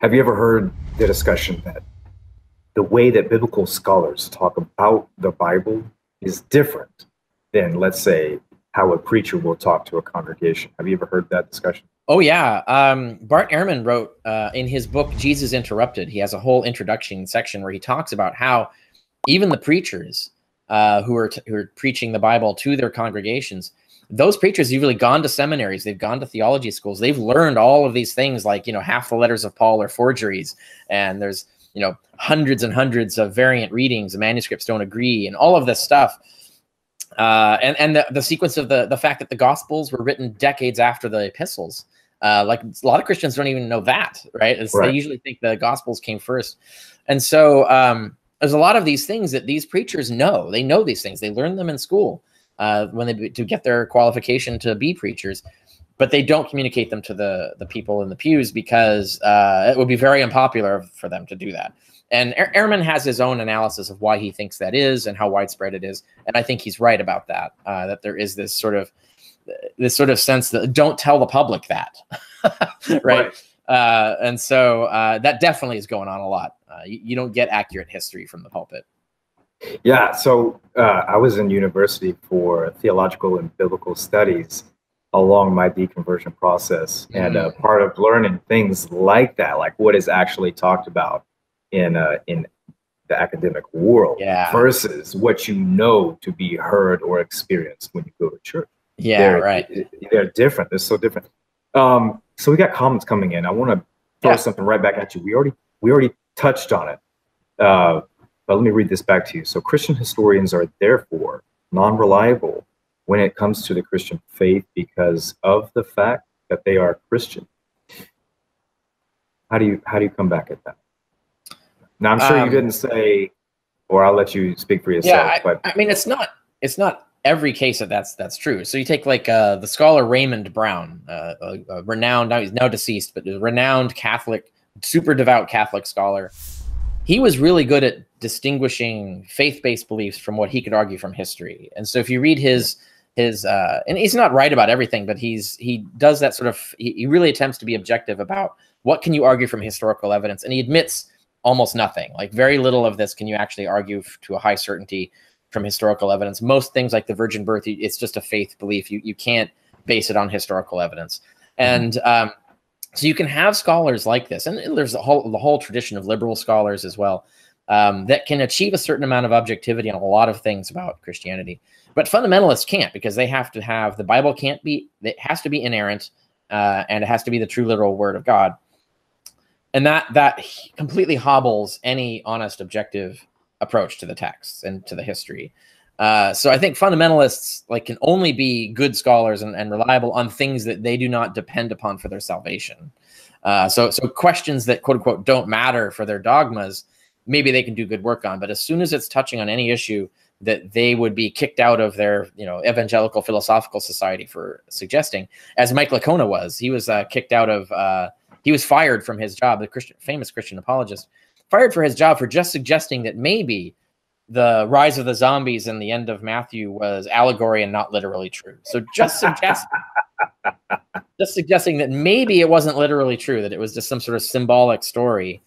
Have you ever heard the discussion that the way that biblical scholars talk about the Bible is different than, let's say, how a preacher will talk to a congregation? Have you ever heard that discussion? Oh yeah, um, Bart Ehrman wrote uh, in his book Jesus Interrupted. He has a whole introduction section where he talks about how even the preachers uh, who are who are preaching the Bible to their congregations, those preachers usually gone to seminaries, they've gone to theology schools, they've learned all of these things, like you know half the letters of Paul are forgeries, and there's you know hundreds and hundreds of variant readings, the manuscripts don't agree, and all of this stuff. Uh, and and the, the sequence of the the fact that the Gospels were written decades after the epistles. Uh, like a lot of Christians don't even know that, right? right? They usually think the Gospels came first, and so um, there's a lot of these things that these preachers know. They know these things. They learn them in school uh, when they to get their qualification to be preachers, but they don't communicate them to the the people in the pews because uh, it would be very unpopular for them to do that. And Ehrman has his own analysis of why he thinks that is and how widespread it is, and I think he's right about that. Uh, that there is this sort of this sort of sense that don't tell the public that, right? right. Uh, and so uh, that definitely is going on a lot. Uh, you, you, don't get accurate history from the pulpit. Yeah. So uh, I was in university for theological and biblical studies along my deconversion process, mm. and uh, part of learning things like that, like what is actually talked about in uh, in the academic world yeah. versus what you know to be heard or experienced when you go to church. Yeah, they're, right. They're different. They're so different. Um, so we got comments coming in. I want to throw yeah. something right back at you. We already we already touched on it, uh, but let me read this back to you. So Christian historians are therefore non-reliable when it comes to the Christian faith because of the fact that they are Christian. How do you how do you come back at that? Now I'm sure um, you didn't say, or I'll let you speak for yourself. Yeah, I, but I mean it's not it's not every case that that's that's true. So you take like uh, the scholar Raymond Brown, uh, a, a, renowned now he's now deceased, but a renowned Catholic, super devout Catholic scholar. He was really good at distinguishing faith-based beliefs from what he could argue from history. And so if you read his his uh, and he's not right about everything, but he's he does that sort of he, he really attempts to be objective about what can you argue from historical evidence, and he admits almost nothing. Like very little of this can you actually argue to a high certainty from historical evidence. Most things like the virgin birth, it's just a faith belief. You you can't base it on historical evidence. And um, so you can have scholars like this, and there's a whole the whole tradition of liberal scholars as well um, that can achieve a certain amount of objectivity on a lot of things about Christianity. But fundamentalists can't because they have to have the Bible can't be it has to be inerrant uh, and it has to be the true literal word of God. And that that completely hobbles any honest objective approach to the texts and to the history. Uh, so I think fundamentalists like can only be good scholars and, and, reliable on things that they do not depend upon for their salvation. Uh, so so questions that quote unquote don't matter for their dogmas, maybe they can do good work on. But as soon as it's touching on any issue that they would be kicked out of their you know evangelical philosophical society for suggesting, as Mike Licona was, he was uh, kicked out of. Uh, he was fired from his job, the Christian, famous Christian apologist fired for his job for just suggesting that maybe the rise of the zombies and the end of Matthew was allegory and not literally true. So just suggest just suggesting that maybe it wasn't literally true, that it was just some sort of symbolic story.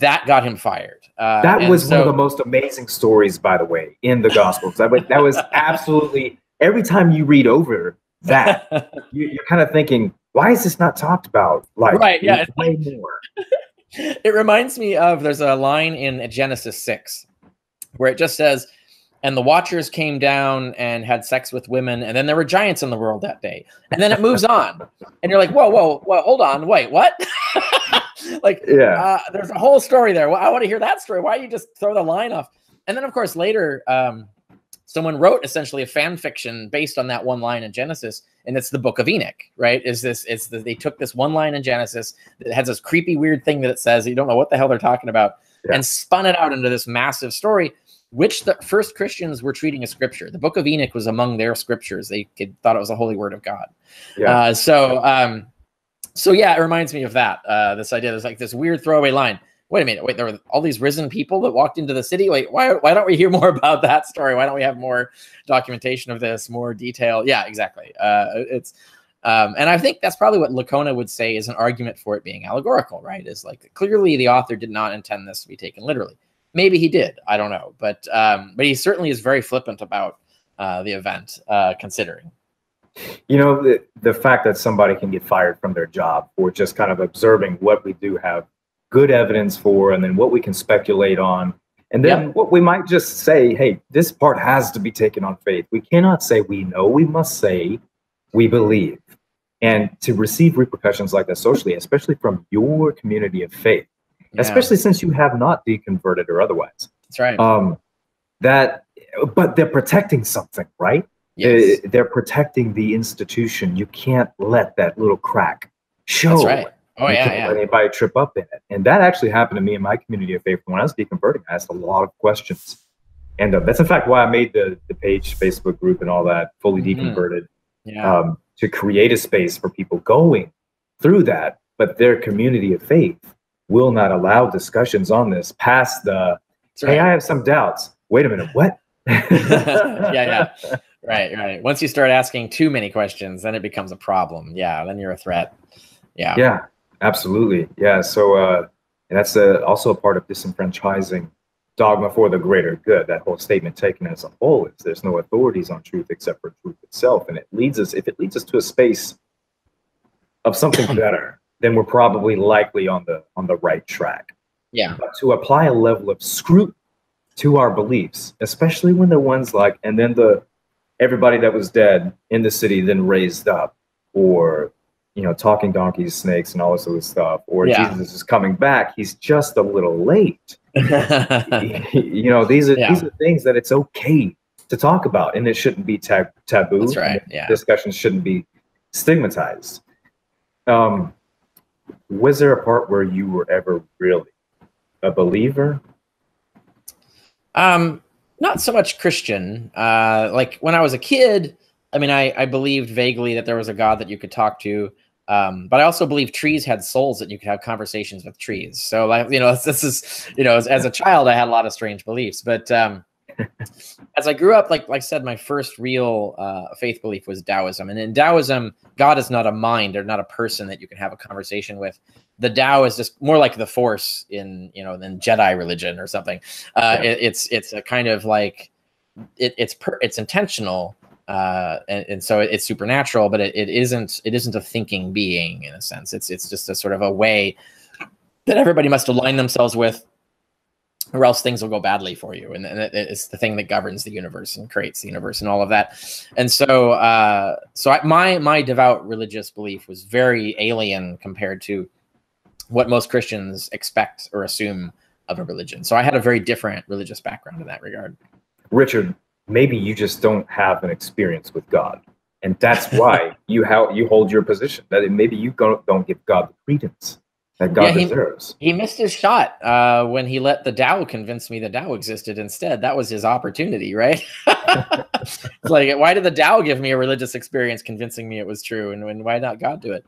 That got him fired. Uh, that was so, one of the most amazing stories, by the way, in the Gospels. that, was, that was absolutely every time you read over that, you, are kind of thinking, why is this not talked about? Like, right? Yeah, way more it reminds me of there's a line in Genesis 6 where it just says, and the watchers came down and had sex with women, and then there were giants in the world that day. And then it moves on. And you're like, whoa, whoa, whoa, hold on, wait, what? like, yeah, uh, there's a whole story there. Well, I want to hear that story. Why you just throw the line off? And then, of course, later, um, someone wrote essentially a fan fiction based on that one line in Genesis, and it's the Book of Enoch, right? Is this? It's the, they took this one line in Genesis that has this creepy, weird thing that it says you don't know what the hell they're talking about, yeah. and spun it out into this massive story, which the first Christians were treating as scripture. The Book of Enoch was among their scriptures. They thought it was a holy word of God. Yeah. Uh, so, um, so yeah, it reminds me of that. Uh, this idea. There's like this weird throwaway line wait a minute, wait, there were all these risen people that walked into the city. Wait, why, why don't we hear more about that story? Why don't we have more documentation of this, more detail? Yeah, exactly. Uh, it's, Um, and I think that's probably what Licona would say is an argument for it being allegorical, right? Is like clearly the author did not intend this to be taken literally. Maybe he did. I don't know, but um, but he certainly is very flippant about uh, the event, uh, considering. You know, the, the fact that somebody can get fired from their job for just kind of observing what we do have good evidence for, and then what we can speculate on, and then yep. what we might just say, hey, this part has to be taken on faith. We cannot say we know, we must say we believe. And to receive repercussions like that socially, especially from your community of faith, yeah. especially since you have not deconverted or otherwise. That's right. Um, that, but they're protecting something, right? Yes. They're protecting the institution. You can't let that little crack show. That's right. Oh you yeah, can't yeah. Let anybody trip up in it, and that actually happened to me in my community of faith. When I was deconverting, I asked a lot of questions, and uh, that's in fact why I made the the page, Facebook group, and all that fully mm-hmm. deconverted. Yeah. Um, to create a space for people going through that, but their community of faith will not allow discussions on this past the. Right. Hey, I have some doubts. Wait a minute, what? yeah, yeah. Right, right. Once you start asking too many questions, then it becomes a problem. Yeah, then you're a threat. Yeah. Yeah, absolutely. Yeah. So, uh, and that's uh, also a part of disenfranchising dogma for the greater good. That whole statement taken as a whole is there's no authorities on truth except for truth itself. And it leads us, if it leads us to a space of something better, then we're probably likely on the on the right track. Yeah. But to apply a level of scrutiny to our beliefs, especially when the ones like, and then the everybody that was dead in the city then raised up, or you know, talking donkeys, snakes, and all this other stuff, or yeah. Jesus is coming back, he's just a little late. you know, these are yeah. these are things that it's okay to talk about, and it shouldn't be tab- taboo. That's right. Yeah. Discussions shouldn't be stigmatized. Um, was there a part where you were ever really a believer? Um, not so much Christian. Uh, like when I was a kid, I mean, I, I believed vaguely that there was a God that you could talk to. Um, but I also believe trees had souls that you could have conversations with trees. So, like, you know, this is, you know, as, as a child, I had a lot of strange beliefs. But um, as I grew up, like, like I said, my first real uh, faith belief was Taoism. And in Taoism, God is not a mind or not a person that you can have a conversation with. The Tao is just more like the Force in, you know, than Jedi religion or something. Uh, yeah. it, it's it's a kind of like it, it's per, it's intentional uh, and, and, so it's supernatural, but it, it isn't it isn't a thinking being in a sense. It's it's just a sort of a way that everybody must align themselves with, or else things will go badly for you. And, and it, it's the thing that governs the universe and creates the universe and all of that. And so uh, so I, my my devout religious belief was very alien compared to what most Christians expect or assume of a religion. So I had a very different religious background in that regard. Richard, maybe you just don't have an experience with God. And that's why you how you hold your position. That maybe you don't, don't give God the credence that God yeah, he, deserves. He missed his shot uh, when he let the Tao convince me the Tao existed instead. That was his opportunity, right? it's like, why did the Tao give me a religious experience convincing me it was true, and, and why not God do it?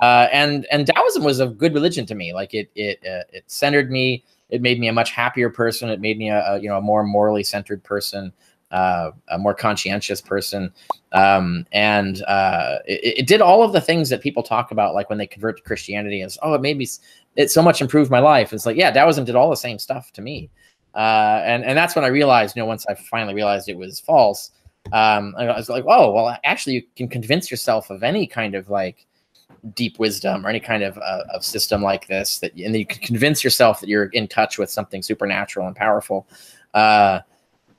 Uh, and and Taoism was a good religion to me. Like it it uh, it centered me. It made me a much happier person. It made me a, a you know a more morally centered person uh, a more conscientious person. Um, and uh, it, it, did all of the things that people talk about, like when they convert to Christianity, is oh, it made me, it so much improved my life. It's like, yeah, Taoism did all the same stuff to me. Uh, and, and that's when I realized, you know, once I finally realized it was false, um, I was like, oh, well, actually, you can convince yourself of any kind of like deep wisdom or any kind of, uh, of system like this that, and you can convince yourself that you're in touch with something supernatural and powerful. Uh,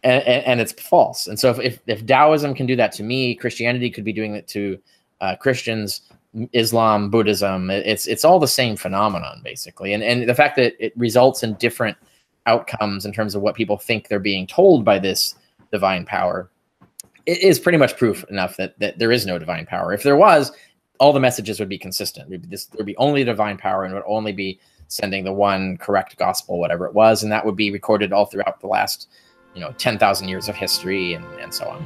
and, and, it's false. And so if, if, if Taoism can do that to me, Christianity could be doing it to uh, Christians, Islam, Buddhism. It's it's all the same phenomenon basically. And and the fact that it results in different outcomes in terms of what people think they're being told by this divine power it is pretty much proof enough that that there is no divine power. If there was, all the messages would be consistent. There'd be, only divine power and would only be sending the one correct gospel, whatever it was, and that would be recorded all throughout the last you know 10,000 years of history and, and so on.